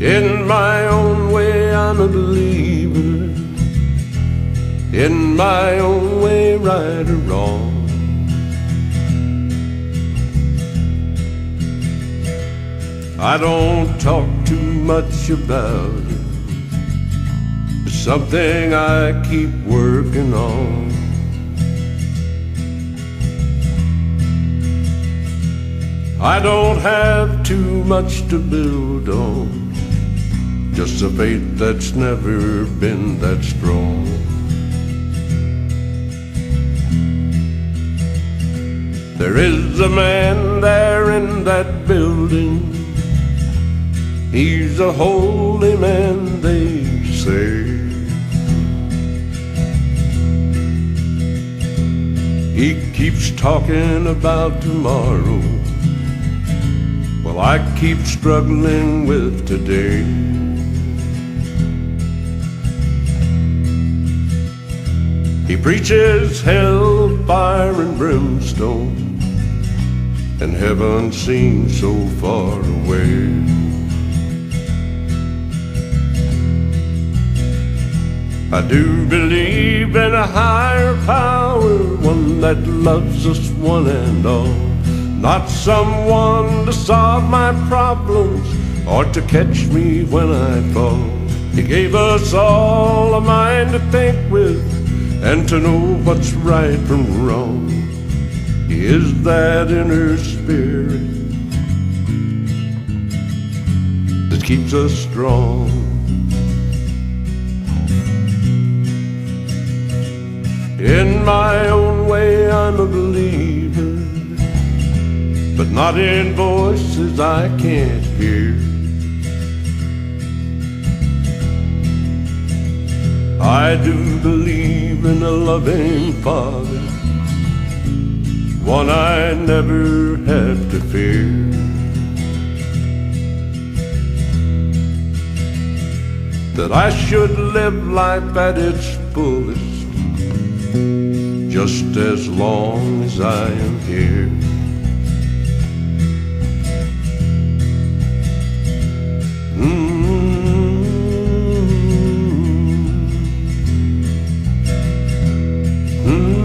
In my own way, I'm a believer. In my own way, right or wrong. I don't talk too much about it. It's something I keep working on. I don't have too much to build on just a faith that's never been that strong. There is a man there in that building. He's a holy man, they say. He keeps talking about tomorrow. Well, I keep struggling with today. He preaches hell, fire, and brimstone, and heaven seems so far away. I do believe in a higher power, one that loves us one and all. Not someone to solve my problems or to catch me when I fall. He gave us all a mind to think with and to know what's right from wrong. He is that inner spirit that keeps us strong. In my own way, I'm a but not in voices I can't hear. I do believe in a loving Father, one I never have to fear. That I should live life at its fullest just as long as I am here. Mm.